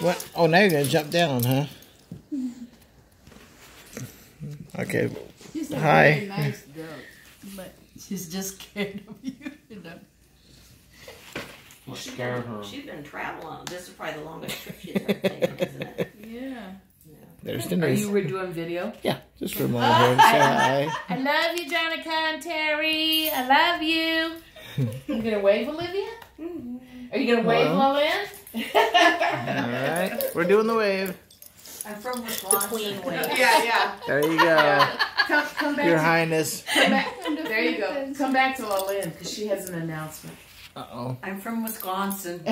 What? Oh, now you're gonna jump down, huh? Okay. She's a Hi. very nice girl, but she's just scared of you. you know. You She's scare been, her. she's been traveling. This is probably the longest trip she's ever taken, isn't it? Yeah. There's Are you re- doing video? Yeah, just for a moment here. Say hi. I love you, Jonica and Terry. I love you. you gonna wave, Olivia? Mm-hmm. Are you gonna wave, Hello. Lynn? All right, we're doing the wave. I'm from Wisconsin. The queen wave. yeah, yeah. There you go, Come, come back. Your to, Highness. come back. There you go. Come back to Lynn because she has an announcement. Uh oh. I'm from Wisconsin.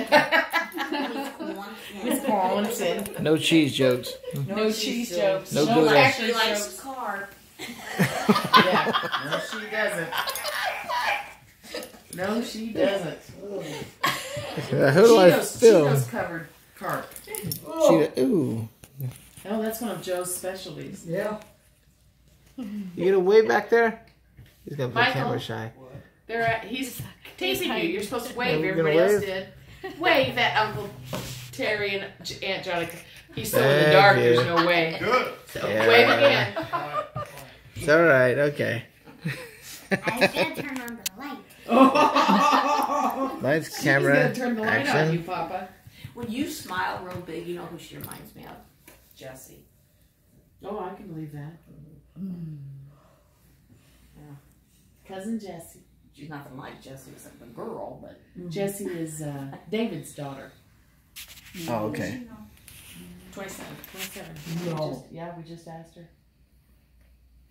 Wisconsin. No cheese jokes. No, cheese jokes. No no Gouda. lashes She likes jokes. car. Yeah. No, she doesn't. No, she doesn't. Who do I Cheetos, film? Cheetos covered carp. Cheetah. Ooh. Oh, that's one of Joe's specialties. Yeah. You get a wave back there? He's gonna play Michael. camera shy. They're at, he's taping you. You're supposed to wave. Are Everybody gonna else did. Wave at Uncle Terry and Aunt Jonica. He's so in the dark. you. There's no way. Good. So Yeah. wave again. It's all right. Okay. I was gonna turn on the light. Lights, She's camera, gonna turn the light on you, action. Papa. When you smile real big, you know who she reminds me of? Jesse. Oh, I can believe that. Yeah. Cousin Jesse. She's nothing like Jessie except a girl, but Jesse is uh, David's daughter. Oh, okay. 27. 27. No. We just- yeah, we just asked her.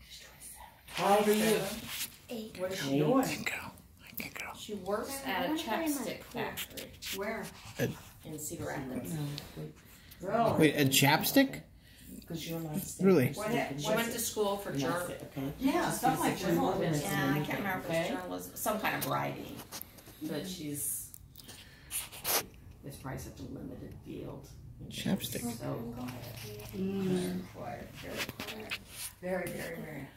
She's 27. How old are you? Eight. What is she doing? Girl. Good girl. She works at a chapstick factory. Where? At- In Cedar Rapids. Really? Wait, a chapstick? Because you're not staying Really? there, so What you ha- can She went to school for journalism. okay? Yeah, Just something like give us a few more journalism. Yeah, I can't can- remember if okay? it's journalism, some kind of writing. But mm-hmm. she's, it's probably such a limited field. And Chapstick. So quiet. Mm-hmm. Very quiet, very quiet. Very, very, very.